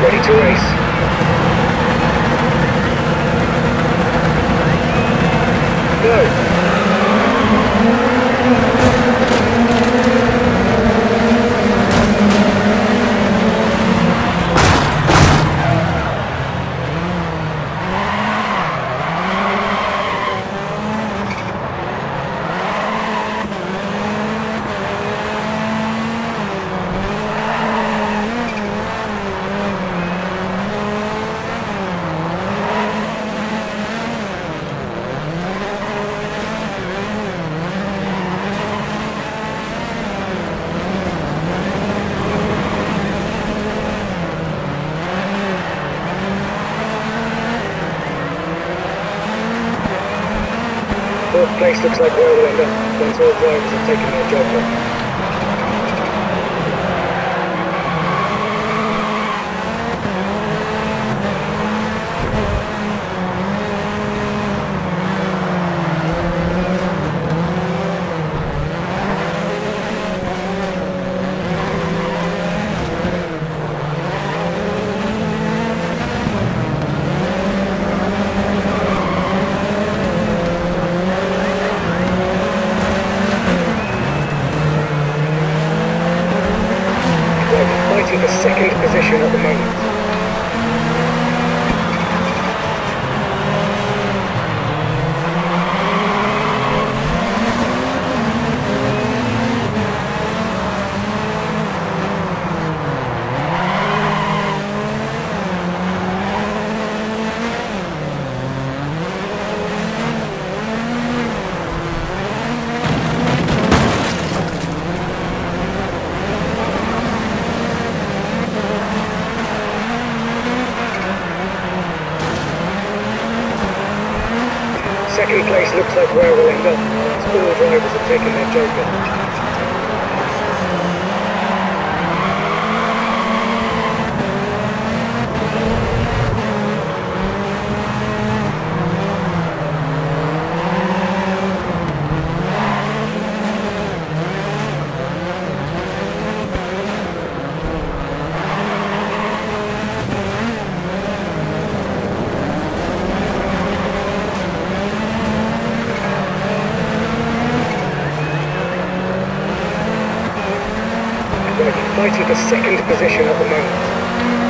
Ready to race. Fourth place looks like up. Once all drivers have taken their joker fighting for second position at the moment. Second place looks like where we'll end up all drivers have taken their joker fighting for second position at the moment.